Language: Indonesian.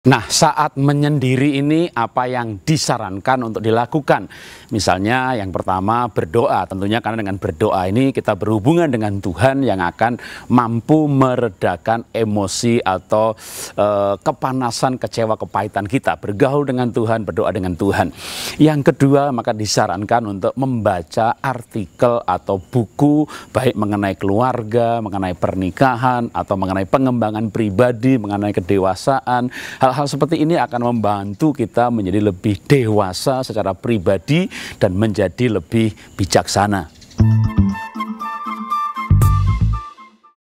Nah, saat menyendiri ini apa yang disarankan untuk dilakukan? Misalnya yang pertama berdoa. Tentunya karena dengan berdoa ini kita berhubungan dengan Tuhan yang akan mampu meredakan emosi atau e, kepanasan, kecewa, kepahitan kita. Bergaul dengan Tuhan, berdoa dengan Tuhan. Yang kedua, maka disarankan untuk membaca artikel atau buku baik mengenai keluarga, mengenai pernikahan atau mengenai pengembangan pribadi, mengenai kedewasaan. Hal-hal seperti ini akan membantu kita menjadi lebih dewasa secara pribadi dan menjadi lebih bijaksana.